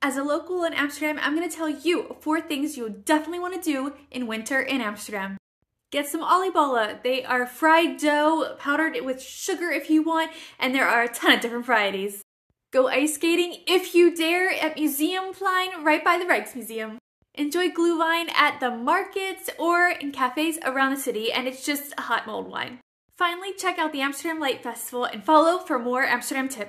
As a local in Amsterdam, I'm gonna tell you four things you definitely wanna do in winter in Amsterdam. Get some oliebollen. They are fried dough, powdered with sugar if you want, and there are a ton of different varieties. Go ice skating if you dare at Museumplein right by the Rijksmuseum. Enjoy glühwein at the markets or in cafes around the city, and it's just hot mulled wine. Finally, check out the Amsterdam Light Festival and follow for more Amsterdam tips.